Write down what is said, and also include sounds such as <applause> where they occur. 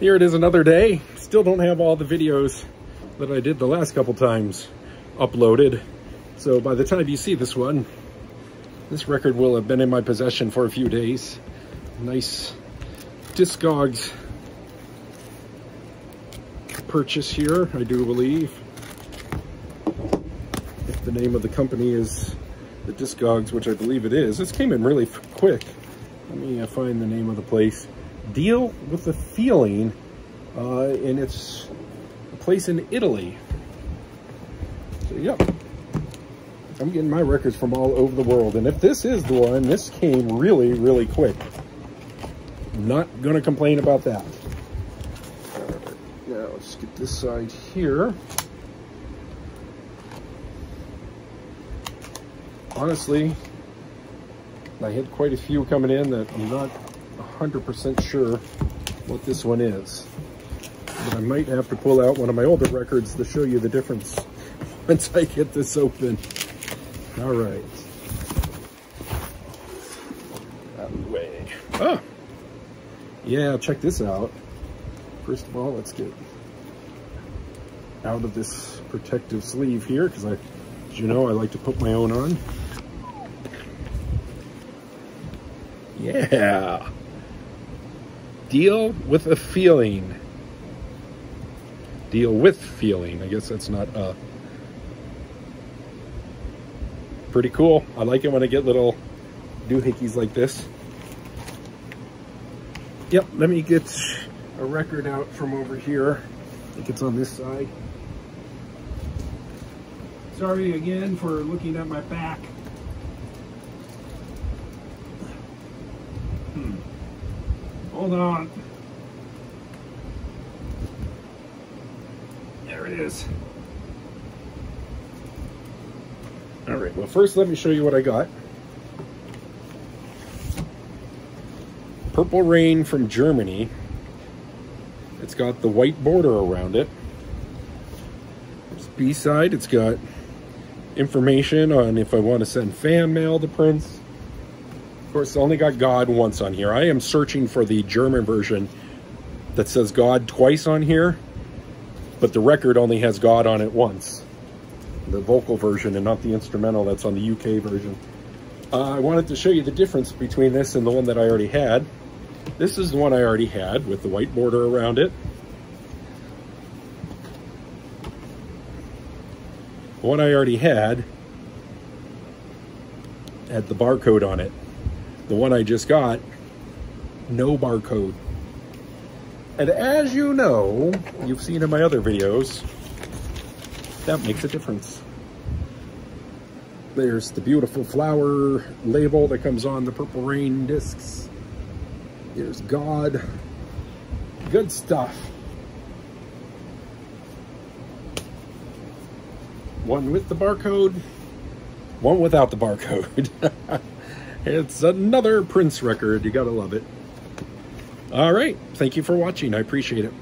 here it is another day. Still don't have all the videos that I did the last couple times uploaded. So by the time you see this one, this record will have been in my possession for a few days. Nice Discogs purchase here, I do believe. If the name of the company is the Discogs, which I believe it is. This came in really quick. Let me uh, find the name of the place. Deal with the Feeling, uh, and it's a place in Italy. So, yep. I'm getting my records from all over the world, and if this is the one, this came really, really quick. Not gonna complain about that. Now let's get this side here. Honestly, I had quite a few coming in that I'm not 100% sure what this one is. But I might have to pull out one of my older records to show you the difference <laughs> once I get this open. All right. The way. Ah! Yeah, check this out. First of all, let's get out of this protective sleeve here because I, as you know, I like to put my own on. Yeah. Deal with a feeling. Deal with feeling. I guess that's not uh pretty cool. I like it when I get little doohickeys like this. Yep, let me get a record out from over here. I think it's on this side. Sorry again for looking at my back. Hold on. There it is. All right, well, first let me show you what I got. Purple Rain from Germany. It's got the white border around it. It's B-side, it's got information on if I want to send fan mail to Prince. Of course, I only got God once on here. I am searching for the German version that says God twice on here, but the record only has God on it once. The vocal version and not the instrumental that's on the UK version. Uh, I wanted to show you the difference between this and the one that I already had. This is the one I already had with the white border around it. The one I already had had the barcode on it. The one I just got, no barcode. And as you know, you've seen in my other videos, that makes a difference. There's the beautiful flower label that comes on the Purple Rain discs. There's God. Good stuff. One with the barcode, one without the barcode. <laughs> it's another Prince record. You gotta love it. All right. Thank you for watching. I appreciate it.